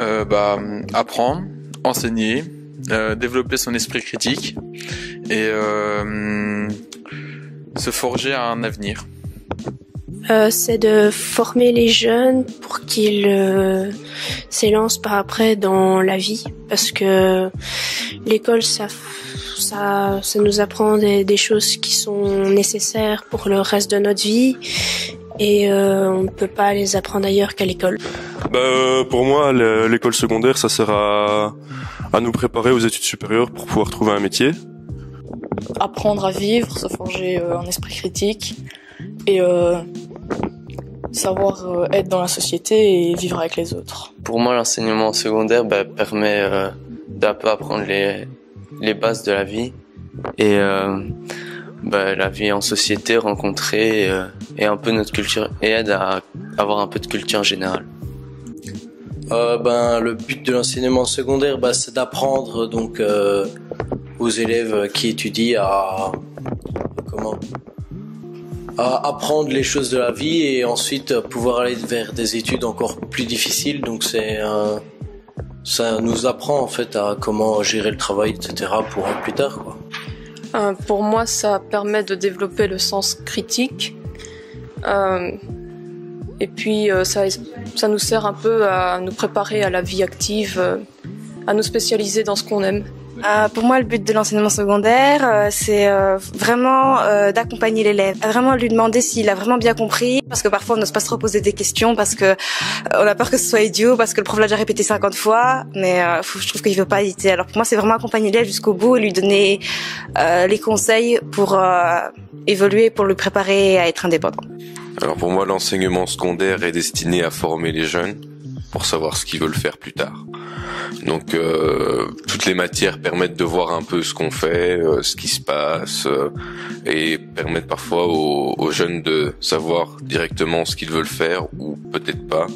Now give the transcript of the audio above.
euh, bah, apprendre, enseigner, euh, développer son esprit critique et euh, se forger un avenir. C'est de former les jeunes pour qu'ils s'élancent par après dans la vie parce que l'école ça ça nous apprend des choses qui sont nécessaires pour le reste de notre vie et euh, on ne peut pas les apprendre ailleurs qu'à l'école. Bah, euh, pour moi, le- l'école secondaire, ça sert à, à nous préparer aux études supérieures pour pouvoir trouver un métier. apprendre à vivre, se forger euh, un esprit critique et euh, savoir euh, être dans la société et vivre avec les autres. Pour moi, l'enseignement secondaire bah, permet euh, d'un peu apprendre les, les bases de la vie et euh, bah, la vie en société, rencontrer euh, et un peu notre culture et aide à avoir un peu de culture générale. Euh, ben, le but de l'enseignement secondaire, bah, c'est d'apprendre donc euh, aux élèves qui étudient à comment à apprendre les choses de la vie et ensuite pouvoir aller vers des études encore plus difficiles. Donc c'est ça nous apprend en fait à comment gérer le travail, etc. pour plus tard. Quoi. Euh, pour moi, ça permet de développer le sens critique. Euh, et puis, euh, ça, ça nous sert un peu à nous préparer à la vie active, à nous spécialiser dans ce qu'on aime. Euh, pour moi, le but de l'enseignement secondaire, euh, c'est euh, vraiment euh, d'accompagner l'élève, vraiment lui demander s'il a vraiment bien compris, parce que parfois on n'ose pas se reposer des questions parce que euh, on a peur que ce soit idiot, parce que le prof l'a déjà répété 50 fois, mais euh, faut- je trouve qu'il veut pas hésiter. Alors pour moi, c'est vraiment accompagner l'élève jusqu'au bout et lui donner les conseils pour évoluer, pour le préparer à être indépendant. Alors pour moi, l'enseignement secondaire est destiné à former les jeunes pour savoir ce qu'ils veulent faire plus tard. Donc euh, toutes les matières permettent de voir un peu ce qu'on fait, euh, ce qui se passe, euh, et permettent parfois aux, aux jeunes de savoir directement ce qu'ils veulent faire ou peut-être pas.